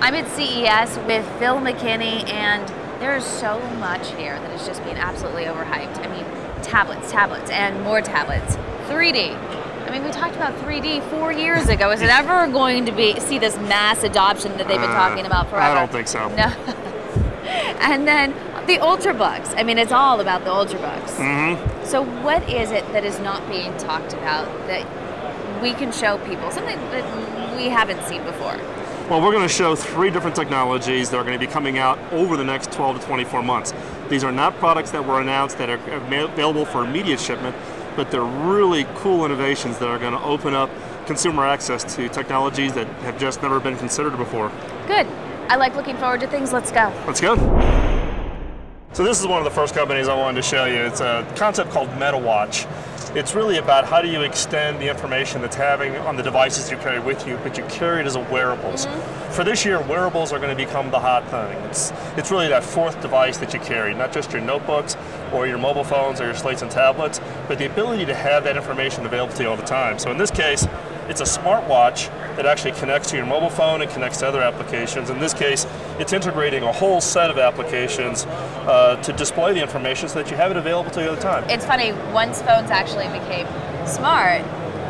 I'm at CES with Phil McKinney, and there is so much here that is just being absolutely overhyped. I mean, tablets, tablets, and more tablets. 3D. I mean, we talked about 3D four years ago. Is it ever going to be see this mass adoption that they've been Uh, talking about forever? I don't think so. No. and then the ultrabooks. I mean, it's all about the ultrabooks. Mm-hmm. So, what is it that is not being talked about that we can show people? Something that we haven't seen before. Well, we're going to show three different technologies that are going to be coming out over the next 12 to 24 months. These are not products that were announced that are available for immediate shipment, but they're really cool innovations that are going to open up consumer access to technologies that have just never been considered before. Good. I like looking forward to things. Let's go. Let's go. So this is one of the first companies I wanted to show you. It's a concept called MetaWatch. It's really about how do you extend the information that's having on the devices you carry with you, but you carry it as a wearables. Mm-hmm. For this year, wearables are going to become the hot thing. It's, it's really that fourth device that you carry, not just your notebooks or your mobile phones or your slates and tablets, but the ability to have that information available to you all the time. So in this case, it's a smartwatch that actually connects to your mobile phone and connects to other applications. In this case, it's integrating a whole set of applications uh, to display the information so that you have it available to you at the time. It's funny, once phones actually became smart,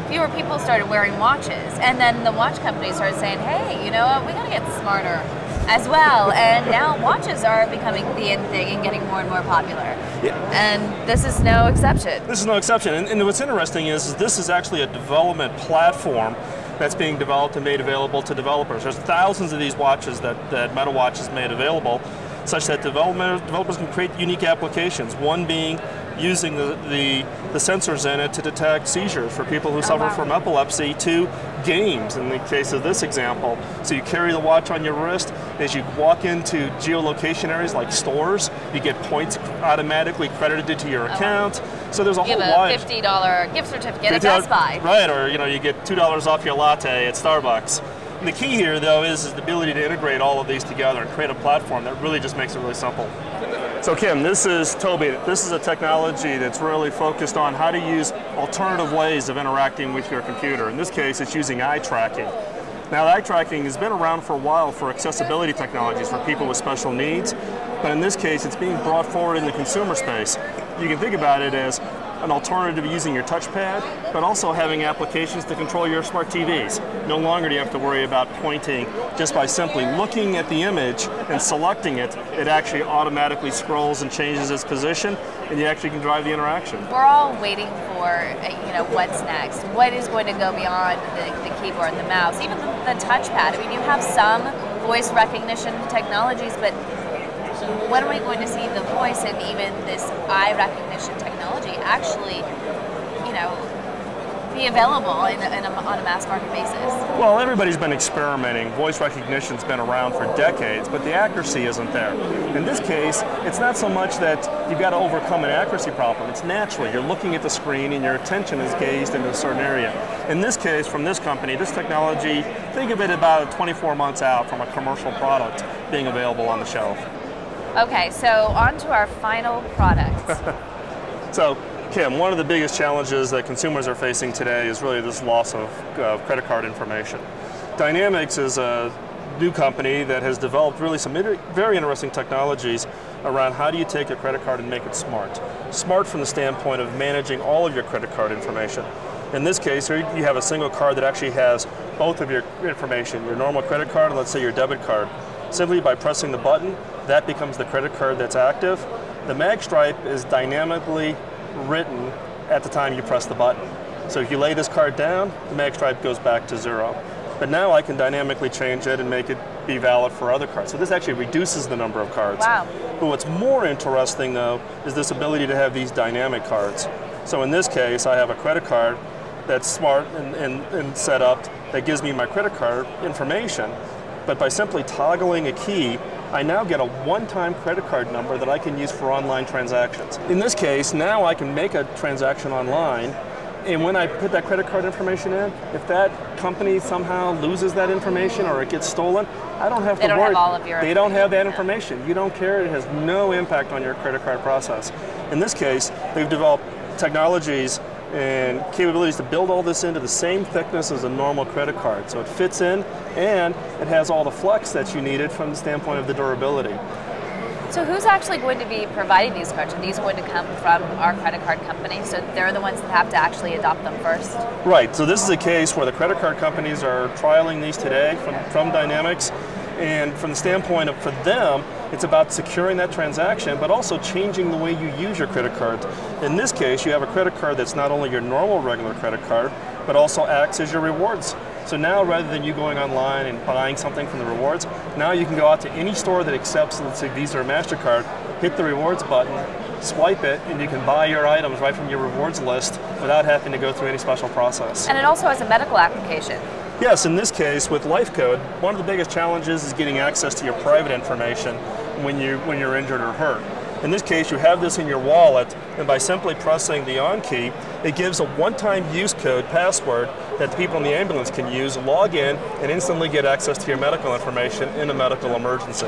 fewer people started wearing watches. And then the watch companies started saying, hey, you know what, we gotta get smarter as well. And now watches are becoming the in thing and getting more and more popular. Yeah. And this is no exception. This is no exception. And, and what's interesting is, is this is actually a development platform that's being developed and made available to developers. There's thousands of these watches that, that MetaWatch has made available, such that developers can create unique applications. One being using the, the, the sensors in it to detect seizures for people who suffer wow. from epilepsy to games in the case of this example. So you carry the watch on your wrist. As you walk into geolocation areas like stores, you get points automatically credited to your uh-huh. account. So there's a Give whole a wide fifty dollar gift certificate at $50 Best Buy. Right, or you know, you get two dollars off your latte at Starbucks. And the key here, though, is, is the ability to integrate all of these together and create a platform that really just makes it really simple. So, Kim, this is Tobii. This is a technology that's really focused on how to use alternative ways of interacting with your computer. In this case, it's using eye tracking. Now, eye tracking has been around for a while for accessibility technologies for people with special needs, but in this case, it's being brought forward in the consumer space. You can think about it as an alternative using your touchpad, but also having applications to control your smart TVs. No longer do you have to worry about pointing just by simply looking at the image and selecting it. It actually automatically scrolls and changes its position, and you actually can drive the interaction. We're all waiting for uh, you know what's next. What is going to go beyond the, the keyboard and the mouse, even the, the touchpad. I mean, you have some voice recognition technologies, but when are we going to see the voice and even this eye recognition technology actually, you know, be available in, in a, on a mass market basis? Well, everybody's been experimenting. Voice recognition's been around for decades, but the accuracy isn't there. In this case, it's not so much that you've got to overcome an accuracy problem. It's natural. You're looking at the screen and your attention is gazed into a certain area. In this case, from this company, this technology, think of it about 24 months out from a commercial product being available on the shelf. Okay, so on to our final product. So, Kim, one of the biggest challenges that consumers are facing today is really this loss of uh, credit card information. Dynamics is a new company that has developed really some very interesting technologies around how do you take a credit card and make it smart. Smart from the standpoint of managing all of your credit card information. In this case, you have a single card that actually has both of your information, your normal credit card and let's say your debit card. Simply by pressing the button, that becomes the credit card that's active. The mag stripe is dynamically written at the time you press the button. So if you lay this card down, the mag stripe goes back to zero. But now I can dynamically change it and make it be valid for other cards. So this actually reduces the number of cards. Wow. But what's more interesting though is this ability to have these dynamic cards. So in this case, I have a credit card that's smart and, and, and set up that gives me my credit card information. But by simply toggling a key, I now get a one-time credit card number that I can use for online transactions. In this case, now I can make a transaction online, and when I put that credit card information in, if that company somehow loses that information or it gets stolen, I don't have They to don't worry. have all of your they don't have that information, information. You don't care. It has no impact on your credit card process. In this case, they've developed technologies and capabilities to build all this into the same thickness as a normal credit card. So it fits in and it has all the flex that you needed from the standpoint of the durability. So who's actually going to be providing these cards? Are these going to come from our credit card company? So they're the ones that have to actually adopt them first? Right. So this is a case where the credit card companies are trialing these today from, from Dynamics. And from the standpoint of for them, it's about securing that transaction, but also changing the way you use your credit card. In this case, you have a credit card that's not only your normal regular credit card, but also acts as your rewards. So now rather than you going online and buying something from the rewards, now you can go out to any store that accepts, let's say Visa or MasterCard, hit the rewards button, swipe it, and you can buy your items right from your rewards list without having to go through any special process. And it also has a medical application. Yes, in this case with LifeCode, one of the biggest challenges is getting access to your private information when you when you're injured or hurt. In this case, you have this in your wallet, and by simply pressing the on key, it gives a one-time use code password that the people in the ambulance can use, log in, and instantly get access to your medical information in a medical emergency.